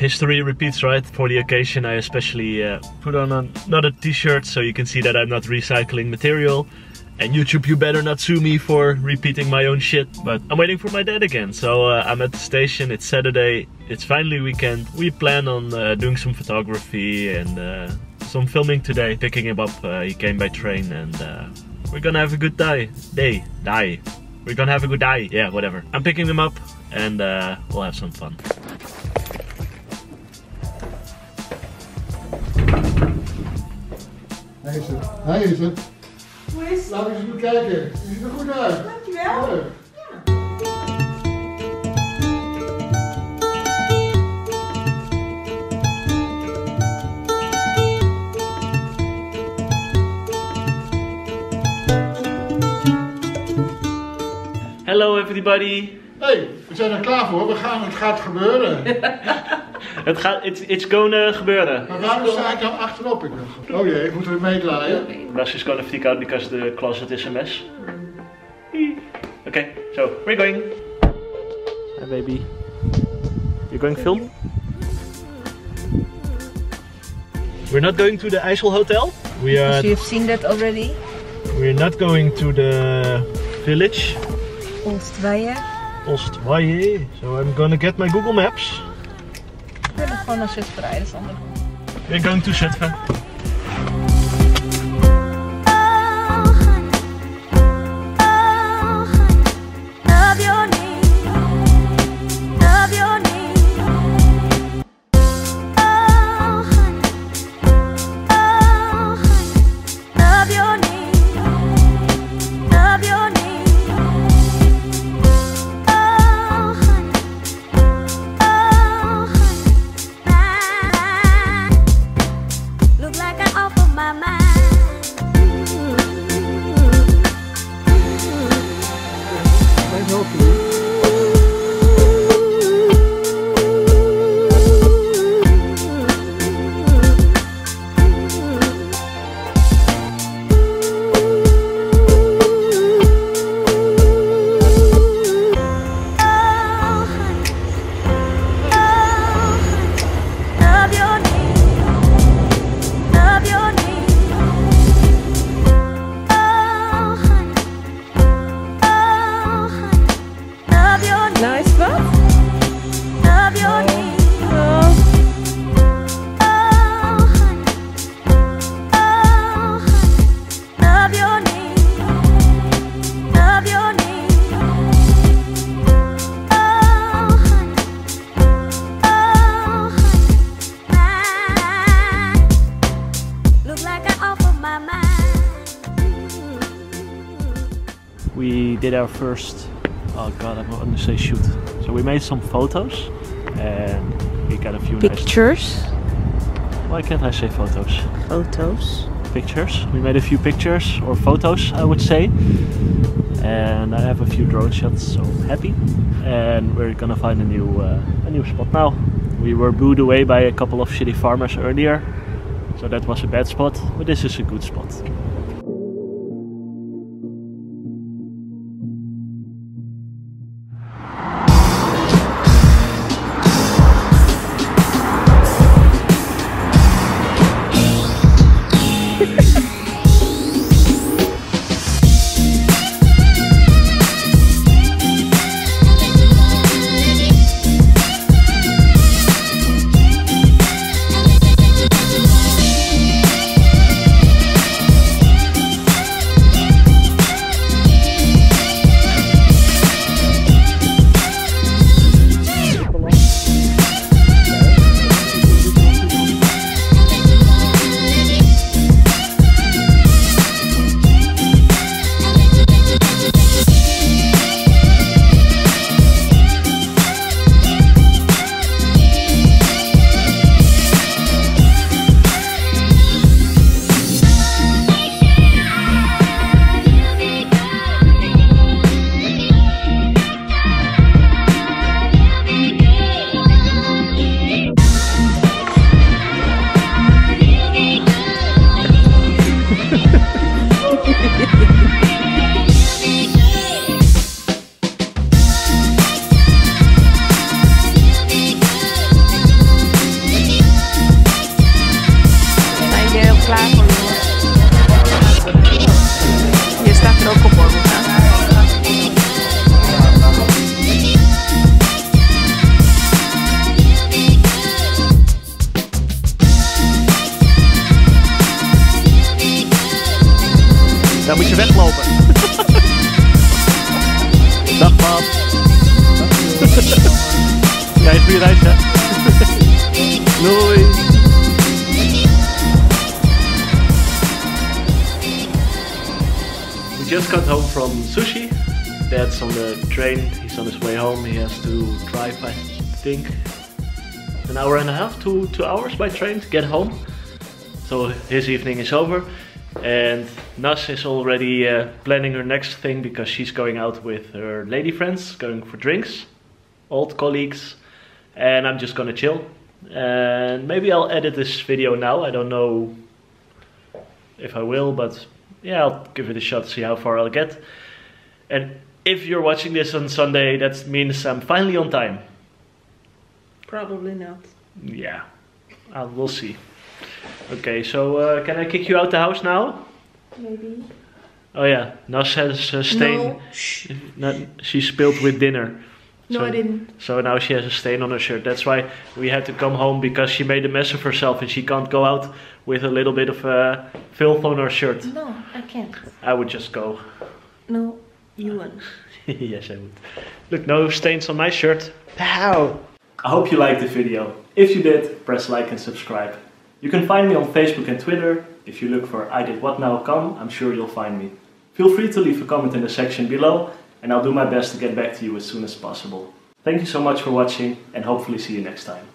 history repeats, right? For the occasion, I especially uh, put on another t-shirt so you can see that I'm not recycling material. And YouTube, you better not sue me for repeating my own shit. But I'm waiting for my dad again. So uh, I'm at the station. It's Saturday. It's finally weekend. We plan on uh, doing some photography and uh, some filming today. Picking him up. Uh, he came by train and uh, we're gonna have a good day. Day. Die. We're gonna have a good day. Yeah, whatever. I'm picking him up and we'll have some fun. Hij is het. Hij is het. Hoe is het? Laten we eens bekijken. Je ziet er goed uit. Dankjewel. Leuk. Hello everybody. hey, we zijn er klaar voor. We gaan, het gaat gebeuren. Het gaat, it's, it's gonna gebeuren. Maar waarom sta ik dan achterop? Ik dacht, oh jee, moeten we meedraaien? Russ is gonna freak out because the closet is a mess. Okay, so we're going. Hi baby. You're going film? We're not going to the IJssel Hotel. We are So you've seen that already? we're not going to the village Oostweijen. Oostwaaije. So I'm gonna get my Google Maps. Ik wil als Ik ga going to we did our first oh god i'm going to say shoot so we made some photos and we got a few nice Pictures. why can't i say photos Foto's. Pictures. We made a few pictures or photos i would say. And i have a few drone shots so i'm happy. And we're gonna find a new uh, a new spot now. We were booed away by a couple of shitty farmers earlier so that was a bad spot but this is a good spot klaar voor jongens. Je staat er ook op. Daar moet je weglopen. Dag pap. Jij goede reis hè. Doei. Just got home from sushi. Dad's on the train. He's on his way home. He has to drive, I think, an hour and a half, two two hours by train to get home. So his evening is over. And Nas is already uh, planning her next thing because she's going out with her lady friends, going for drinks, old colleagues, and I'm just gonna chill. And maybe I'll edit this video now. I don't know if I will, but yeah, I'll give it a shot, see how far I'll get. And if you're watching this on Sunday, that means I'm finally on time. Probably not. Yeah, uh, we'll see. Okay, so uh, can I kick you out the house now? Maybe. Oh yeah, Nas has a stain. No, she spilled with dinner. No, so, I didn't. So now she has a stain on her shirt. That's why we had to come home because she made a mess of herself and she can't go out with a little bit of uh, filth on her shirt. No, I can't. I would just go. No, you won't. yes, I would. Look, no stains on my shirt. Pow! I hope you liked the video. If you did, press like and subscribe. You can find me on Facebook and Twitter. If you look for I Did What Now Come, I'm sure you'll find me. Feel free to leave a comment in the section below and I'll do my best to get back to you as soon as possible. Thank you so much for watching and hopefully see you next time.